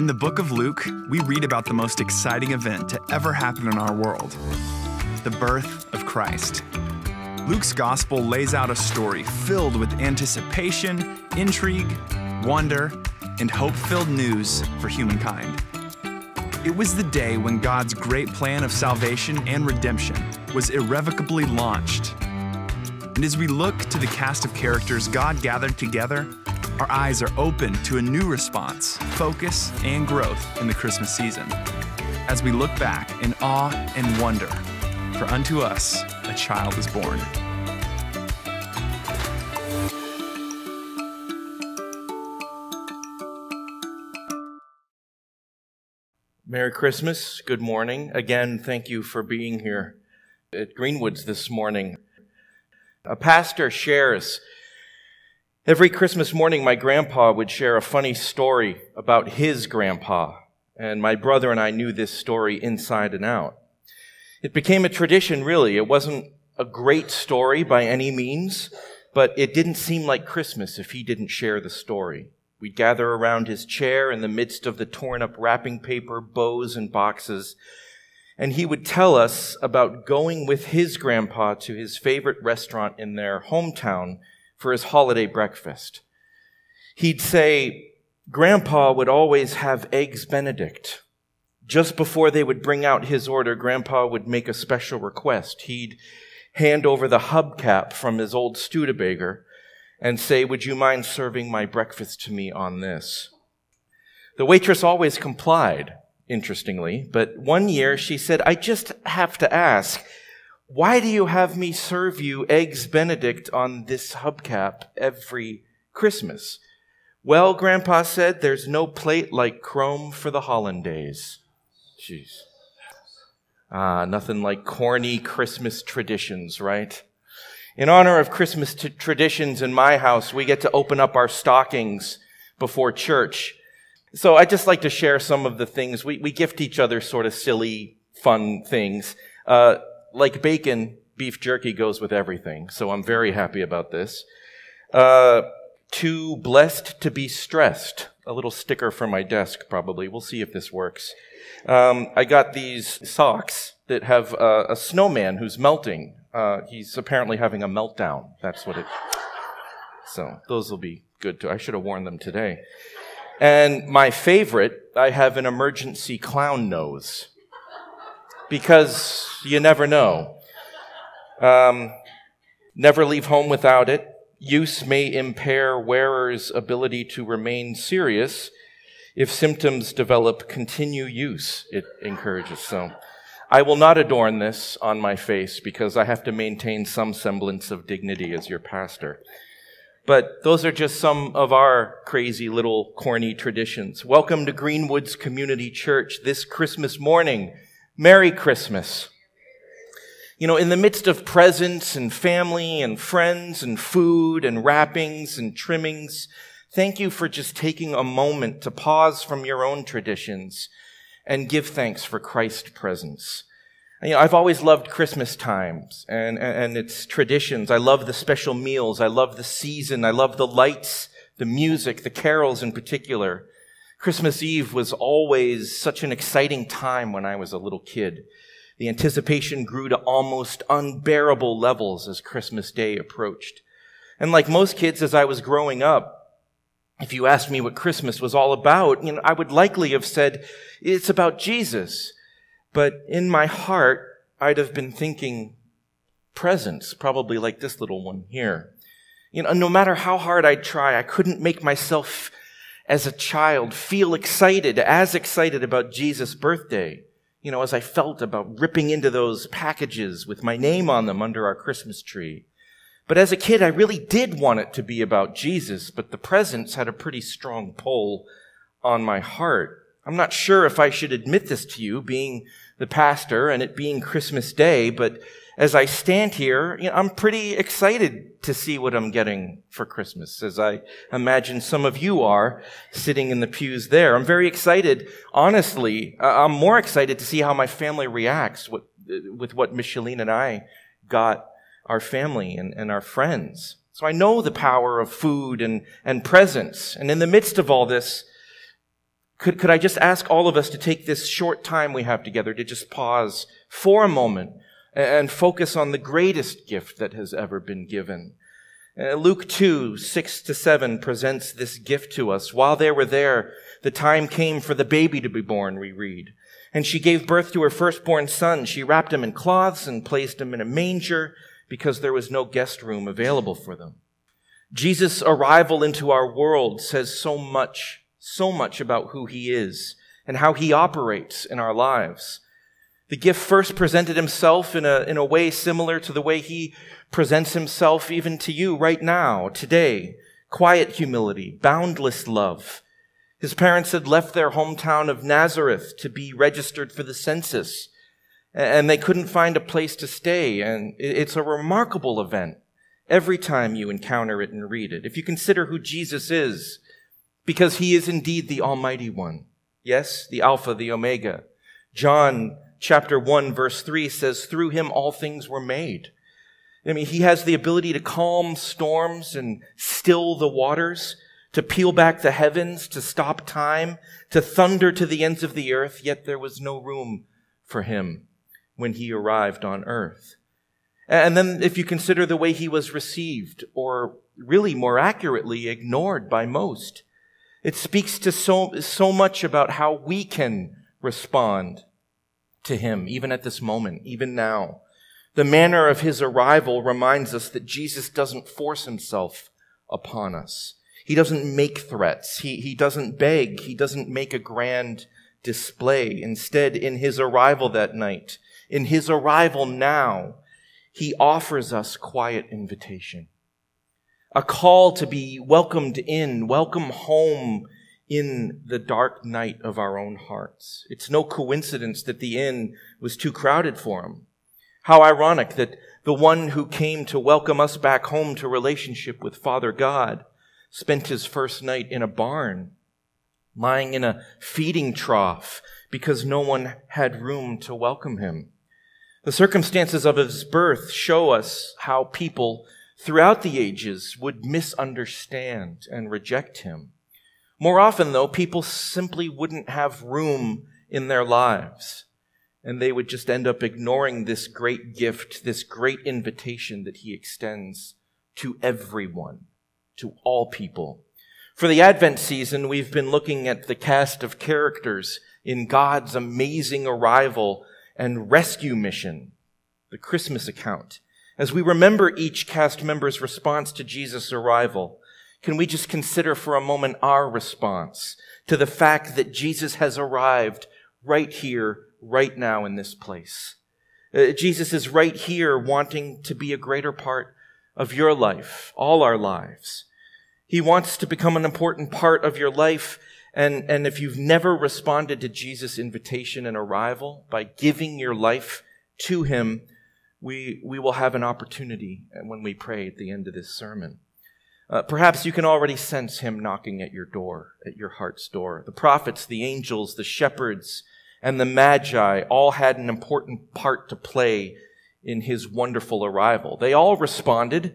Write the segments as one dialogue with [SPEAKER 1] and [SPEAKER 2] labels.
[SPEAKER 1] In the book of Luke, we read about the most exciting event to ever happen in our world the birth of Christ. Luke's gospel lays out a story filled with anticipation, intrigue, wonder, and hope filled news for humankind. It was the day when God's great plan of salvation and redemption was irrevocably launched. And as we look to the cast of characters God gathered together, our eyes are open to a new response, focus, and growth in the Christmas season. As we look back in awe and wonder, for unto us a child is born.
[SPEAKER 2] Merry Christmas. Good morning. Again, thank you for being here at Greenwoods this morning. A pastor shares every Christmas morning, my grandpa would share a funny story about his grandpa, and my brother and I knew this story inside and out. It became a tradition, really. It wasn't a great story by any means, but it didn't seem like Christmas if he didn't share the story. We'd gather around his chair in the midst of the torn up wrapping paper, bows, and boxes, and he would tell us about going with his grandpa to his favorite restaurant in their hometown for his holiday breakfast. He'd say, Grandpa would always have eggs Benedict. Just before they would bring out his order, Grandpa would make a special request. He'd hand over the hubcap from his old Studebaker and say, Would you mind serving my breakfast to me on this? The waitress always complied, interestingly, but one year she said, I just have to ask, why do you have me serve you eggs Benedict on this hubcap every Christmas? Well, Grandpa said, there's no plate like chrome for the hollandaise. Jeez. Ah, nothing like corny Christmas traditions, right? In honor of Christmas traditions in my house, we get to open up our stockings before church. So I'd just like to share some of the things. We, we gift each other sort of silly, fun things. Uh, like bacon, beef jerky goes with everything. So I'm very happy about this. Uh, too blessed to be stressed. A little sticker for my desk, probably. We'll see if this works. Um, I got these socks that have uh, a snowman who's melting uh, he's apparently having a meltdown. That's what it. So those will be good too. I should have worn them today. And my favorite, I have an emergency clown nose because you never know. Um, never leave home without it. Use may impair wearer's ability to remain serious. If symptoms develop, continue use, it encourages. So. I will not adorn this on my face because I have to maintain some semblance of dignity as your pastor. But those are just some of our crazy little corny traditions. Welcome to Greenwoods Community Church this Christmas morning. Merry Christmas. You know, in the midst of presents and family and friends and food and wrappings and trimmings, thank you for just taking a moment to pause from your own traditions and give thanks for Christ's presence. You know, I've always loved Christmas times and, and, its traditions. I love the special meals. I love the season. I love the lights, the music, the carols in particular. Christmas Eve was always such an exciting time when I was a little kid. The anticipation grew to almost unbearable levels as Christmas Day approached. And like most kids, as I was growing up, if you asked me what Christmas was all about, you know, I would likely have said, it's about Jesus. But in my heart, I'd have been thinking presents, probably like this little one here. You know, no matter how hard I'd try, I couldn't make myself as a child feel excited, as excited about Jesus' birthday, you know, as I felt about ripping into those packages with my name on them under our Christmas tree. But as a kid, I really did want it to be about Jesus, but the presents had a pretty strong pull on my heart. I'm not sure if I should admit this to you, being the pastor and it being Christmas Day, but as I stand here, you know, I'm pretty excited to see what I'm getting for Christmas, as I imagine some of you are sitting in the pews there. I'm very excited. Honestly, I'm more excited to see how my family reacts with, with what Micheline and I got our family and, and our friends. So I know the power of food and, and presents. And in the midst of all this, Could, could I just ask all of us to take this short time we have together to just pause for a moment and focus on the greatest gift that has ever been given? Uh, Luke 2, 6 to 7 presents this gift to us. While they were there, the time came for the baby to be born, we read. And she gave birth to her firstborn son. She wrapped him in cloths and placed him in a manger because there was no guest room available for them. Jesus' arrival into our world says so much, so much about who he is and how he operates in our lives. The gift first presented himself in a, in a way similar to the way he presents himself even to you right now, today. Quiet humility, boundless love. His parents had left their hometown of Nazareth to be registered for the census, and they couldn't find a place to stay. And it's a remarkable event every time you encounter it and read it. If you consider who Jesus is, because he is indeed the Almighty One. Yes, the Alpha, the Omega. John chapter 1 verse 3 says, through him all things were made. I mean, he has the ability to calm storms and still the waters, to peel back the heavens, to stop time, to thunder to the ends of the earth, yet there was no room for him when he arrived on earth. And then if you consider the way he was received, or really more accurately, ignored by most, it speaks to so, so much about how we can respond to him, even at this moment, even now. The manner of his arrival reminds us that Jesus doesn't force himself upon us. He doesn't make threats. He, he doesn't beg. He doesn't make a grand display. Instead, in his arrival that night, in his arrival now, he offers us quiet invitation. A call to be welcomed in, welcome home in the dark night of our own hearts. It's no coincidence that the inn was too crowded for him. How ironic that the one who came to welcome us back home to relationship with Father God spent his first night in a barn, lying in a feeding trough because no one had room to welcome him. The circumstances of his birth show us how people throughout the ages would misunderstand and reject him. More often, though, people simply wouldn't have room in their lives. And they would just end up ignoring this great gift, this great invitation that he extends to everyone, to all people. For the Advent season, we've been looking at the cast of characters in God's amazing arrival and rescue mission, the Christmas account. As we remember each cast member's response to Jesus' arrival, can we just consider for a moment our response to the fact that Jesus has arrived right here, right now in this place? Uh, Jesus is right here wanting to be a greater part of your life, all our lives. He wants to become an important part of your life. And, and if you've never responded to Jesus' invitation and arrival by giving your life to Him, we, we will have an opportunity when we pray at the end of this sermon. Uh, perhaps you can already sense him knocking at your door, at your heart's door. The prophets, the angels, the shepherds, and the magi all had an important part to play in his wonderful arrival. They all responded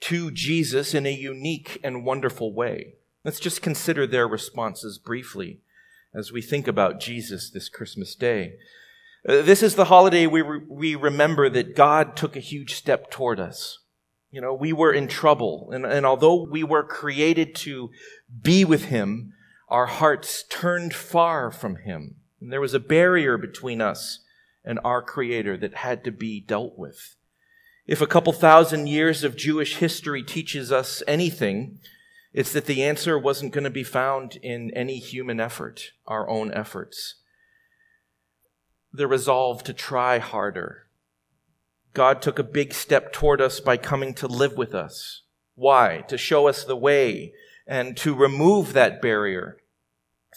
[SPEAKER 2] to Jesus in a unique and wonderful way. Let's just consider their responses briefly as we think about Jesus this Christmas day. Uh, this is the holiday we, re- we remember that God took a huge step toward us. You know, we were in trouble. And, and although we were created to be with Him, our hearts turned far from Him. And there was a barrier between us and our Creator that had to be dealt with. If a couple thousand years of Jewish history teaches us anything, it's that the answer wasn't going to be found in any human effort, our own efforts. The resolve to try harder, God took a big step toward us by coming to live with us. Why? To show us the way and to remove that barrier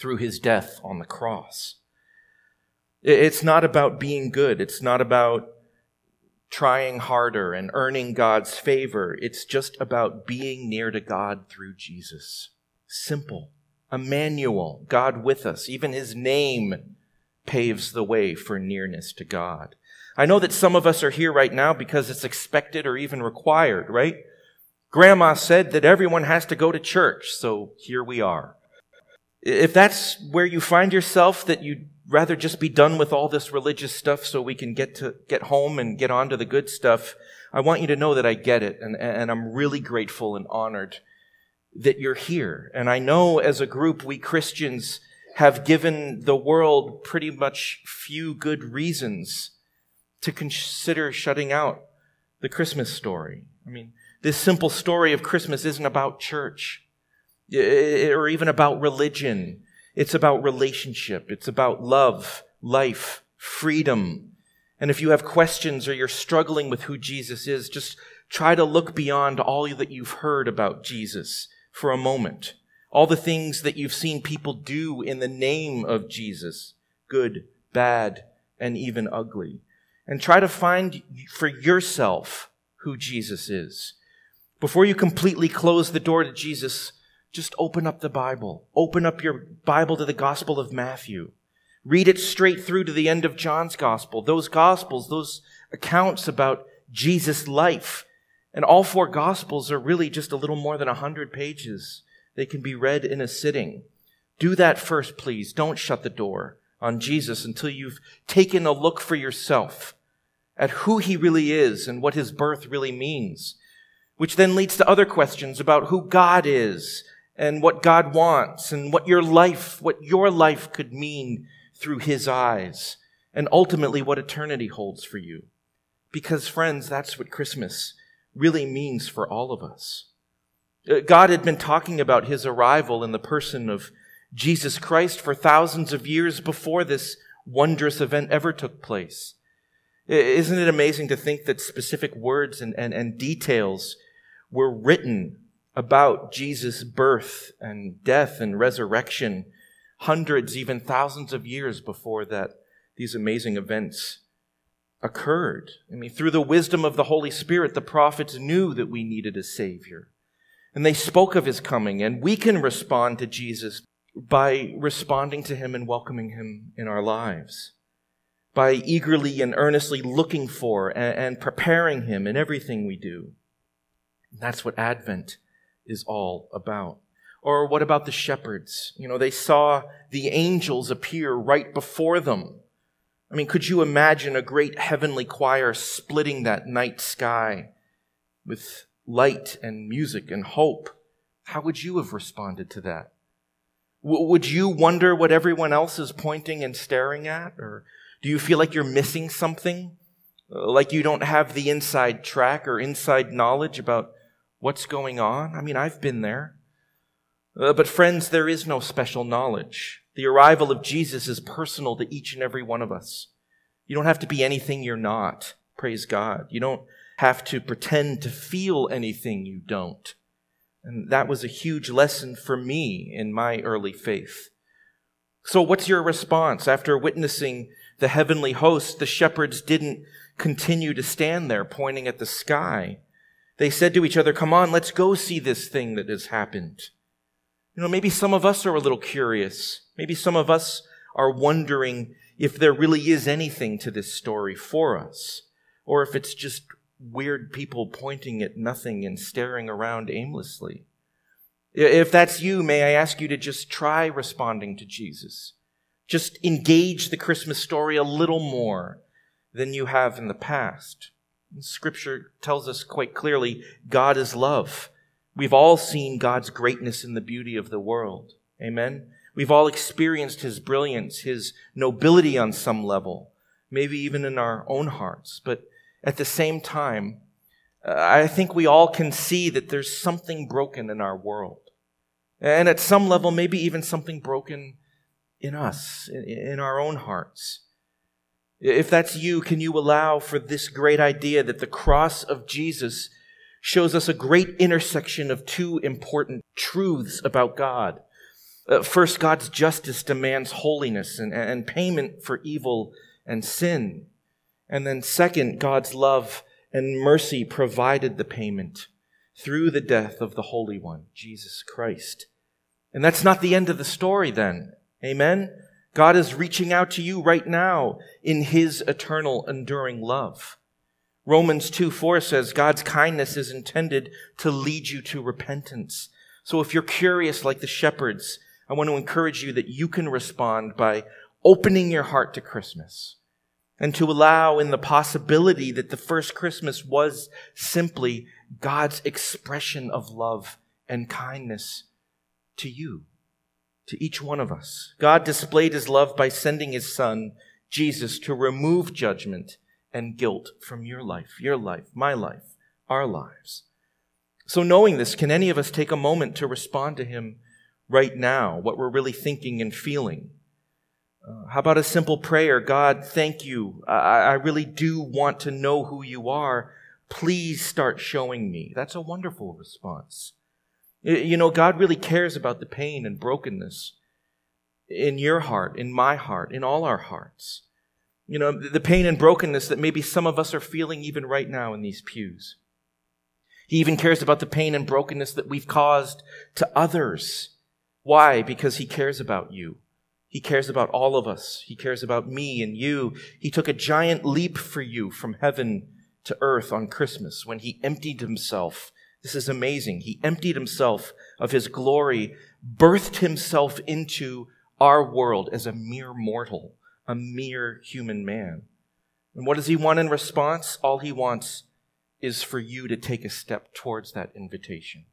[SPEAKER 2] through his death on the cross. It's not about being good. It's not about trying harder and earning God's favor. It's just about being near to God through Jesus. Simple. Emmanuel, God with us. Even his name paves the way for nearness to God. I know that some of us are here right now because it's expected or even required, right? Grandma said that everyone has to go to church, so here we are. If that's where you find yourself, that you'd rather just be done with all this religious stuff so we can get to get home and get on to the good stuff, I want you to know that I get it and, and I'm really grateful and honored that you're here. And I know as a group, we Christians have given the world pretty much few good reasons to consider shutting out the Christmas story. I mean, this simple story of Christmas isn't about church or even about religion. It's about relationship. It's about love, life, freedom. And if you have questions or you're struggling with who Jesus is, just try to look beyond all that you've heard about Jesus for a moment. All the things that you've seen people do in the name of Jesus, good, bad, and even ugly. And try to find for yourself who Jesus is. Before you completely close the door to Jesus, just open up the Bible. Open up your Bible to the Gospel of Matthew. Read it straight through to the end of John's Gospel. Those Gospels, those accounts about Jesus' life. And all four Gospels are really just a little more than a hundred pages. They can be read in a sitting. Do that first, please. Don't shut the door on Jesus until you've taken a look for yourself at who he really is and what his birth really means, which then leads to other questions about who God is and what God wants and what your life, what your life could mean through his eyes and ultimately what eternity holds for you. Because friends, that's what Christmas really means for all of us. Uh, God had been talking about his arrival in the person of Jesus Christ for thousands of years before this wondrous event ever took place. Isn't it amazing to think that specific words and, and, and details were written about Jesus' birth and death and resurrection hundreds, even thousands of years before that these amazing events occurred. I mean, through the wisdom of the Holy Spirit, the prophets knew that we needed a Savior. And they spoke of His coming, and we can respond to Jesus by responding to Him and welcoming Him in our lives. By eagerly and earnestly looking for and, and preparing Him in everything we do. That's what Advent is all about. Or what about the shepherds? You know, they saw the angels appear right before them. I mean, could you imagine a great heavenly choir splitting that night sky with light and music and hope? How would you have responded to that? W- would you wonder what everyone else is pointing and staring at? Or do you feel like you're missing something? Uh, like you don't have the inside track or inside knowledge about what's going on? I mean, I've been there. Uh, but friends, there is no special knowledge. The arrival of Jesus is personal to each and every one of us. You don't have to be anything you're not. Praise God. You don't have to pretend to feel anything you don't. And that was a huge lesson for me in my early faith. So what's your response after witnessing the heavenly host? The shepherds didn't continue to stand there pointing at the sky. They said to each other, Come on, let's go see this thing that has happened. You know, maybe some of us are a little curious. Maybe some of us are wondering if there really is anything to this story for us, or if it's just weird people pointing at nothing and staring around aimlessly. If that's you, may I ask you to just try responding to Jesus. Just engage the Christmas story a little more than you have in the past. Scripture tells us quite clearly God is love. We've all seen God's greatness in the beauty of the world. Amen. We've all experienced his brilliance, his nobility on some level, maybe even in our own hearts. But at the same time, uh, I think we all can see that there's something broken in our world. And at some level, maybe even something broken in us, in our own hearts. If that's you, can you allow for this great idea that the cross of Jesus shows us a great intersection of two important truths about God? Uh, first, God's justice demands holiness and, and payment for evil and sin. And then second, God's love and mercy provided the payment through the death of the Holy One, Jesus Christ. And that's not the end of the story then. Amen? God is reaching out to you right now in his eternal, enduring love. Romans 2 4 says God's kindness is intended to lead you to repentance. So if you're curious like the shepherds I want to encourage you that you can respond by opening your heart to Christmas and to allow in the possibility that the first Christmas was simply God's expression of love and kindness to you, to each one of us. God displayed his love by sending his son, Jesus, to remove judgment and guilt from your life, your life, my life, our lives. So knowing this, can any of us take a moment to respond to him right now, what we're really thinking and feeling? How about a simple prayer? God, thank you. I, I really do want to know who you are. Please start showing me. That's a wonderful response. You know, God really cares about the pain and brokenness in your heart, in my heart, in all our hearts. You know, the pain and brokenness that maybe some of us are feeling even right now in these pews. He even cares about the pain and brokenness that we've caused to others. Why? Because he cares about you. He cares about all of us. He cares about me and you. He took a giant leap for you from heaven to earth on Christmas when he emptied himself. This is amazing. He emptied himself of his glory, birthed himself into our world as a mere mortal, a mere human man. And what does he want in response? All he wants is for you to take a step towards that invitation.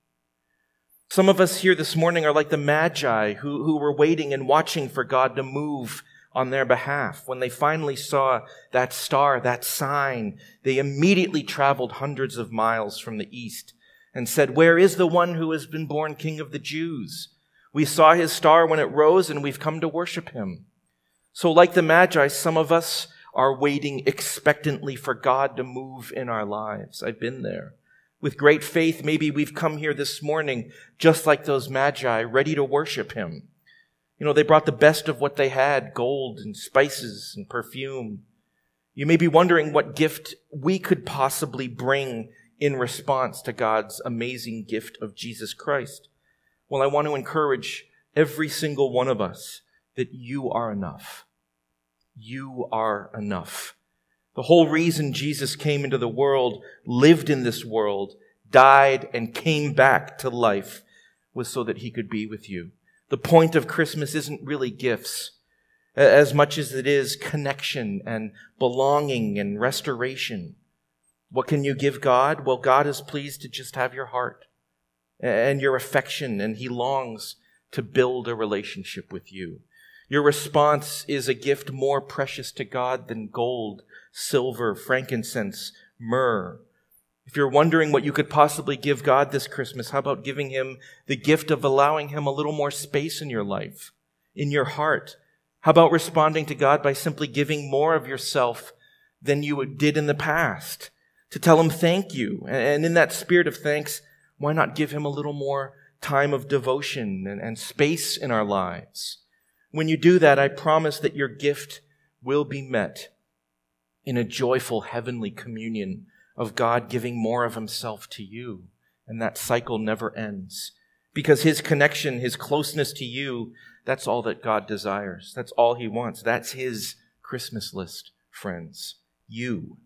[SPEAKER 2] Some of us here this morning are like the Magi who, who were waiting and watching for God to move on their behalf. When they finally saw that star, that sign, they immediately traveled hundreds of miles from the east and said, Where is the one who has been born King of the Jews? We saw his star when it rose and we've come to worship him. So like the Magi, some of us are waiting expectantly for God to move in our lives. I've been there with great faith, maybe we've come here this morning just like those magi, ready to worship him. You know, they brought the best of what they had, gold and spices and perfume. You may be wondering what gift we could possibly bring in response to God's amazing gift of Jesus Christ. Well, I want to encourage every single one of us that you are enough. You are enough. The whole reason Jesus came into the world, lived in this world, died, and came back to life was so that he could be with you. The point of Christmas isn't really gifts as much as it is connection and belonging and restoration. What can you give God? Well, God is pleased to just have your heart and your affection, and he longs to build a relationship with you. Your response is a gift more precious to God than gold silver, frankincense, myrrh. If you're wondering what you could possibly give God this Christmas, how about giving Him the gift of allowing Him a little more space in your life, in your heart? How about responding to God by simply giving more of yourself than you did in the past? To tell Him thank you. And in that spirit of thanks, why not give Him a little more time of devotion and, and space in our lives? When you do that, I promise that your gift will be met in a joyful heavenly communion of God giving more of himself to you. And that cycle never ends. Because his connection, his closeness to you, that's all that God desires. That's all he wants. That's his Christmas list, friends. You.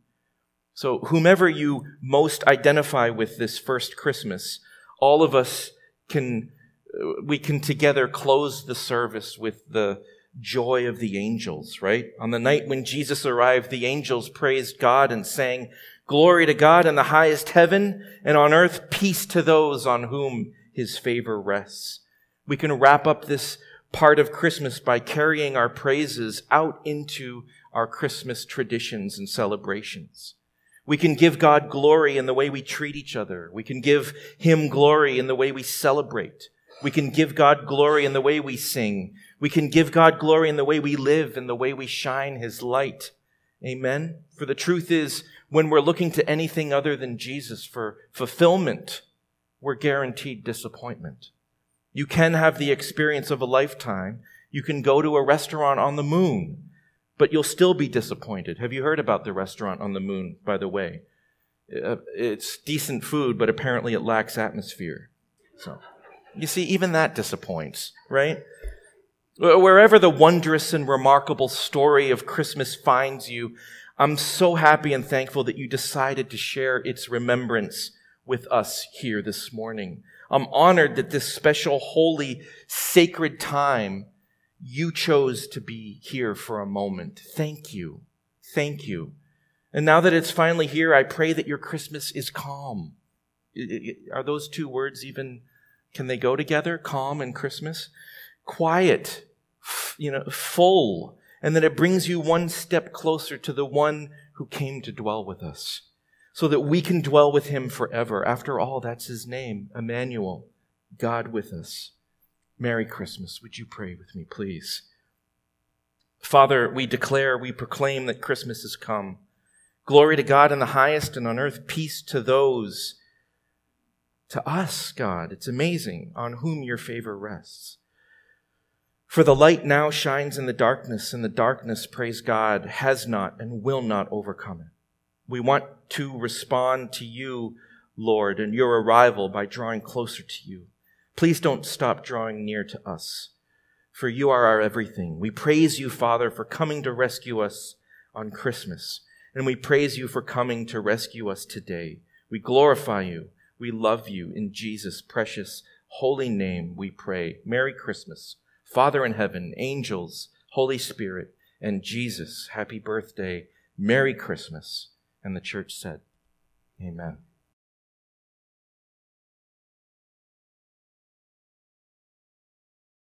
[SPEAKER 2] So, whomever you most identify with this first Christmas, all of us can, uh, we can together close the service with the joy of the angels, right? On the night when Jesus arrived, the angels praised God and sang, Glory to God in the highest heaven, and on earth peace to those on whom his favor rests. We can wrap up this part of Christmas by carrying our praises out into our Christmas traditions and celebrations. We can give God glory in the way we treat each other. We can give Him glory in the way we celebrate. We can give God glory in the way we sing. We can give God glory in the way we live and the way we shine His light. Amen. For the truth is, when we're looking to anything other than Jesus for fulfillment, we're guaranteed disappointment. You can have the experience of a lifetime. You can go to a restaurant on the moon, but you'll still be disappointed. Have you heard about the restaurant on the moon, by the way? Uh, it's decent food, but apparently it lacks atmosphere. So, you see, even that disappoints, right? Wherever the wondrous and remarkable story of Christmas finds you, I'm so happy and thankful that you decided to share its remembrance with us here this morning. I'm honored that this special, holy, sacred time you chose to be here for a moment. Thank you. Thank you. And now that it's finally here, I pray that your Christmas is calm. Are those two words even, can they go together? Calm and Christmas? Quiet, you know, full, and that it brings you one step closer to the one who came to dwell with us so that we can dwell with him forever. After all, that's his name, Emmanuel, God with us. Merry Christmas. Would you pray with me, please? Father, we declare, we proclaim that Christmas has come. Glory to God in the highest and on earth, peace to those, to us, God. It's amazing on whom your favor rests. For the light now shines in the darkness, and the darkness, praise God, has not and will not overcome it. We want to respond to you, Lord, and your arrival by drawing closer to you. Please don't stop drawing near to us, for you are our everything. We praise you, Father, for coming to rescue us on Christmas, and we praise you for coming to rescue us today. We glorify you. We love you. In Jesus' precious, holy name we pray. Merry Christmas. Father in heaven, angels, Holy Spirit, and Jesus, happy birthday, Merry Christmas. And the church said, Amen.